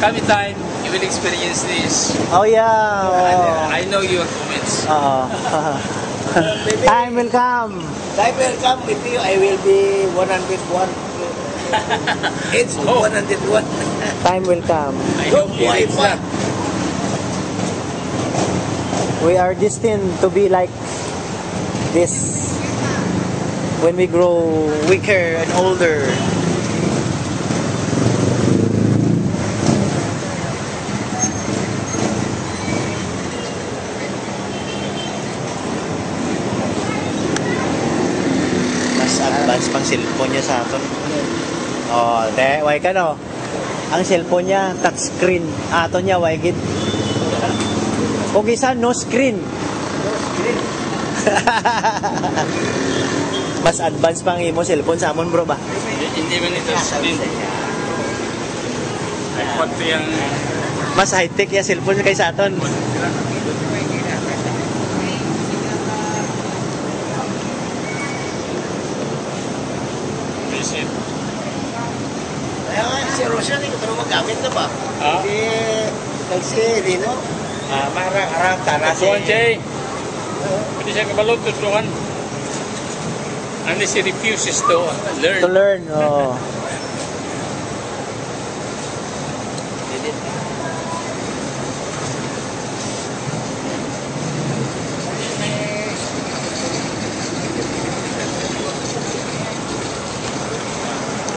coming time, you will experience this. Oh, yeah. And, Oh. uh, I know your comments. Oo. Time will come. I will come with you. I will be 101. It's Oh. 101. Time will come. I Don't you worry, reach We are destined to be like this when we grow weaker and older. Mas advance pang cellphone niya sa aton. Oh, te, way ka no. Ang cellphone niya touchscreen. Aton niya way gid. Kung isa no screen. Mas advance pang imo cellphone sa amon bro ba? Hindi man ito screen. Ay, kwanto yung... Mas high tech ya cellphone kaysa aton. Visit. Kaya nga, si Roshan, hindi ko ito magamit na ba? Ah? Di, nagsi, di no? Ah, marang-arang tara si... Tuan Jay. Pwede siya kabalot tutuan. Unless he refuses to learn. To learn. Oh.